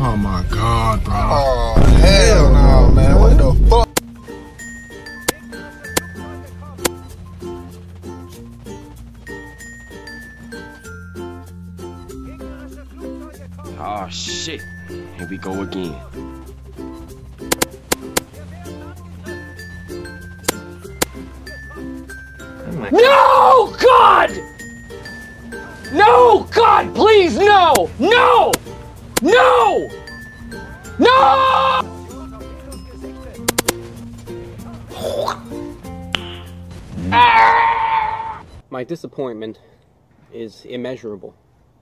Oh god, bro. Oh, hell no, man. What the fuck? Oh shit. Here we go again. No! God! No! God, please, no! No! No! No! My disappointment is immeasurable.